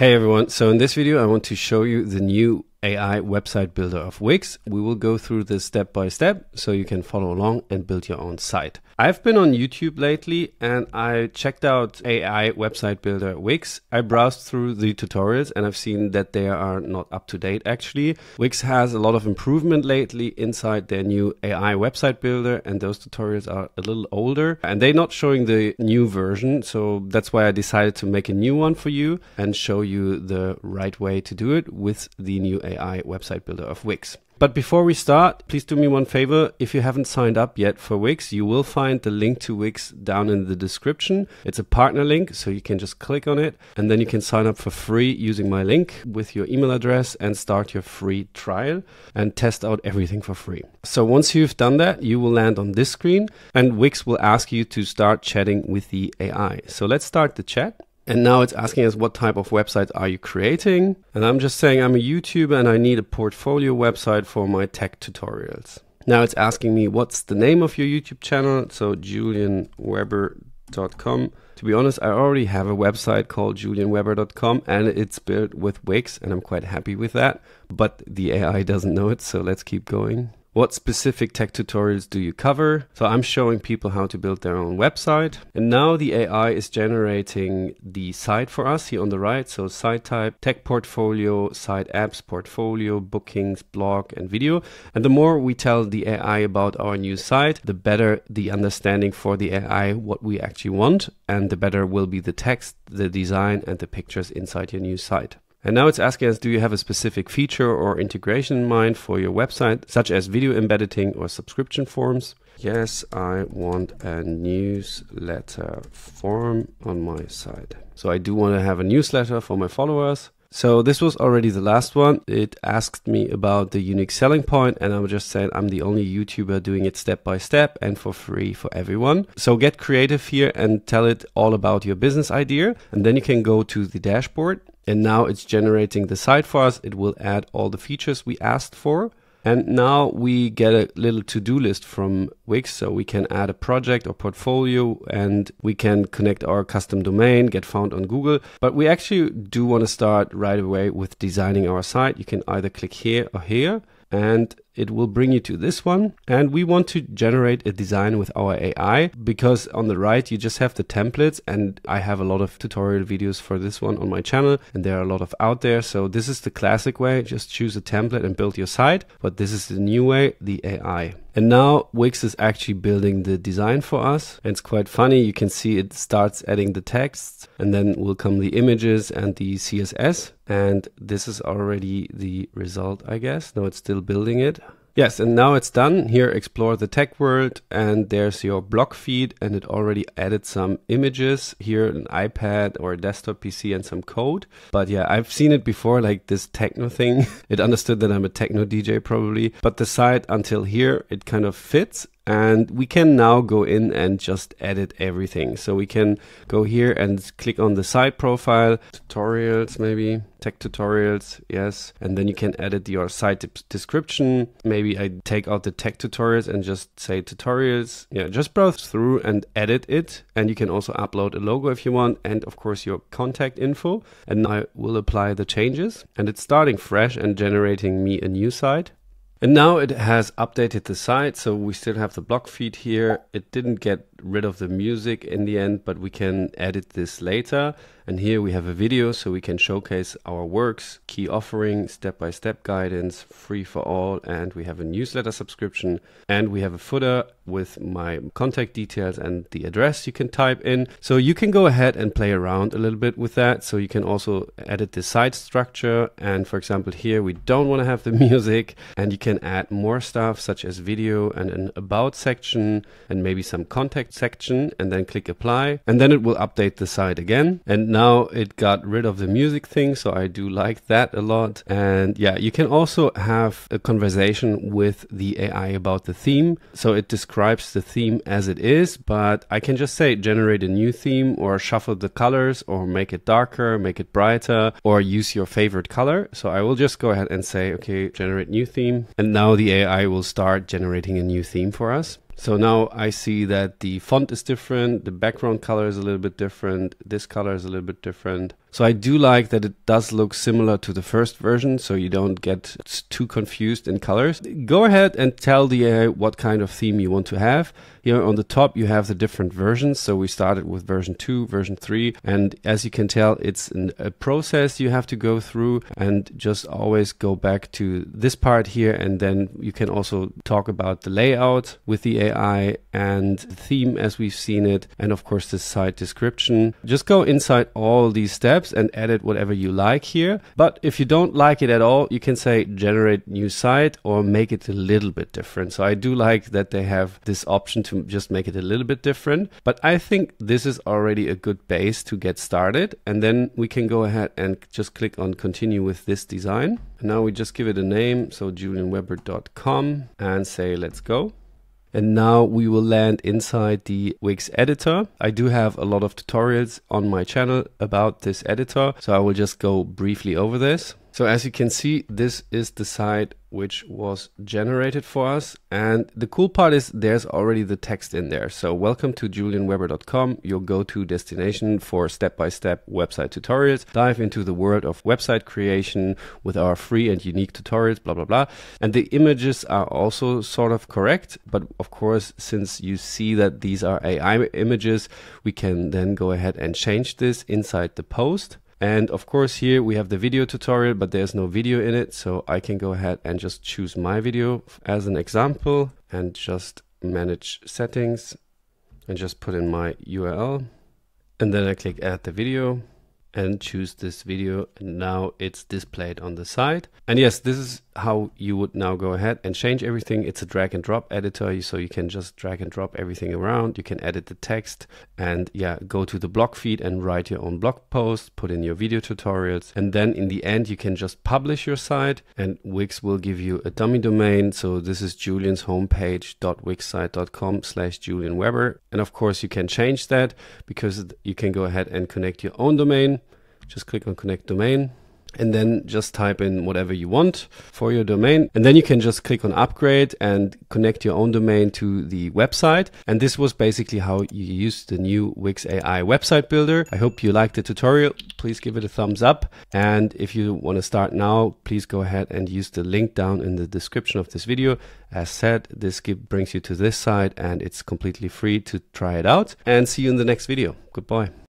Hey everyone, so in this video I want to show you the new AI website builder of Wix. We will go through this step by step so you can follow along and build your own site. I've been on YouTube lately and I checked out AI website builder Wix. I browsed through the tutorials and I've seen that they are not up to date actually. Wix has a lot of improvement lately inside their new AI website builder and those tutorials are a little older and they're not showing the new version. So that's why I decided to make a new one for you and show you the right way to do it with the new AI website builder of Wix. But before we start, please do me one favor. If you haven't signed up yet for Wix, you will find the link to Wix down in the description. It's a partner link, so you can just click on it and then you can sign up for free using my link with your email address and start your free trial and test out everything for free. So once you've done that, you will land on this screen and Wix will ask you to start chatting with the AI. So let's start the chat. And now it's asking us what type of website are you creating? And I'm just saying I'm a YouTuber and I need a portfolio website for my tech tutorials. Now it's asking me what's the name of your YouTube channel? So julianweber.com. To be honest, I already have a website called julianweber.com and it's built with Wix and I'm quite happy with that. But the AI doesn't know it, so let's keep going. What specific tech tutorials do you cover? So I'm showing people how to build their own website. And now the AI is generating the site for us here on the right. So site type, tech portfolio, site apps, portfolio, bookings, blog, and video. And the more we tell the AI about our new site, the better the understanding for the AI what we actually want. And the better will be the text, the design, and the pictures inside your new site. And now it's asking us, do you have a specific feature or integration in mind for your website, such as video embedding or subscription forms? Yes, I want a newsletter form on my site. So I do want to have a newsletter for my followers. So this was already the last one. It asked me about the unique selling point and I just saying I'm the only YouTuber doing it step by step and for free for everyone. So get creative here and tell it all about your business idea. And then you can go to the dashboard and now it's generating the site for us. It will add all the features we asked for. And now we get a little to-do list from Wix, so we can add a project or portfolio and we can connect our custom domain, get found on Google. But we actually do want to start right away with designing our site. You can either click here or here and it will bring you to this one. And we want to generate a design with our AI because on the right, you just have the templates and I have a lot of tutorial videos for this one on my channel and there are a lot of out there. So this is the classic way. Just choose a template and build your site. But this is the new way, the AI. And now Wix is actually building the design for us. And it's quite funny. You can see it starts adding the text and then will come the images and the CSS. And this is already the result, I guess. No, it's still building it. Yes, and now it's done. Here, explore the tech world, and there's your blog feed, and it already added some images here, an iPad or a desktop PC, and some code. But yeah, I've seen it before, like this techno thing. it understood that I'm a techno DJ probably, but the site until here, it kind of fits, and we can now go in and just edit everything. So we can go here and click on the site profile, tutorials maybe, tech tutorials, yes. And then you can edit your site description. Maybe I take out the tech tutorials and just say tutorials. Yeah, just browse through and edit it. And you can also upload a logo if you want. And of course your contact info. And I will apply the changes. And it's starting fresh and generating me a new site. And now it has updated the site, so we still have the blog feed here. It didn't get rid of the music in the end, but we can edit this later. And here we have a video so we can showcase our works, key offering, step-by-step guidance, free for all. And we have a newsletter subscription and we have a footer with my contact details and the address you can type in. So you can go ahead and play around a little bit with that. So you can also edit the site structure. And for example, here we don't want to have the music and you can add more stuff such as video and an about section and maybe some contact section and then click apply. And then it will update the site again. And now it got rid of the music thing, so I do like that a lot. And yeah, you can also have a conversation with the AI about the theme. So it describes the theme as it is, but I can just say generate a new theme or shuffle the colors or make it darker, make it brighter, or use your favorite color. So I will just go ahead and say, okay, generate new theme. And now the AI will start generating a new theme for us. So now I see that the font is different, the background color is a little bit different, this color is a little bit different. So I do like that it does look similar to the first version, so you don't get too confused in colors. Go ahead and tell the AI what kind of theme you want to have. Here on the top, you have the different versions. So we started with version 2, version 3, and as you can tell, it's an, a process you have to go through and just always go back to this part here, and then you can also talk about the layout with the AI and the theme as we've seen it, and of course the site description. Just go inside all these steps and edit whatever you like here. But if you don't like it at all, you can say generate new site or make it a little bit different. So I do like that they have this option to just make it a little bit different. But I think this is already a good base to get started. And then we can go ahead and just click on continue with this design. And now we just give it a name. So julianweber.com and say, let's go. And now we will land inside the Wix editor. I do have a lot of tutorials on my channel about this editor, so I will just go briefly over this. So as you can see, this is the site which was generated for us. And the cool part is there's already the text in there. So welcome to julianweber.com, your go-to destination for step-by-step website tutorials. Dive into the world of website creation with our free and unique tutorials, blah, blah, blah. And the images are also sort of correct. But of course, since you see that these are AI images, we can then go ahead and change this inside the post. And of course here we have the video tutorial, but there's no video in it. So I can go ahead and just choose my video as an example and just manage settings and just put in my URL. And then I click add the video and choose this video. And now it's displayed on the side. And yes this is how you would now go ahead and change everything. It's a drag and drop editor so you can just drag and drop everything around. You can edit the text and yeah go to the blog feed and write your own blog post put in your video tutorials. And then in the end you can just publish your site and Wix will give you a dummy domain. So this is Julian's homepage .wixsite.com slash Julian Weber. And of course you can change that because you can go ahead and connect your own domain just click on connect domain and then just type in whatever you want for your domain. And then you can just click on upgrade and connect your own domain to the website. And this was basically how you use the new Wix AI website builder. I hope you liked the tutorial. Please give it a thumbs up. And if you want to start now, please go ahead and use the link down in the description of this video. As said, this brings you to this site and it's completely free to try it out. And see you in the next video. Goodbye.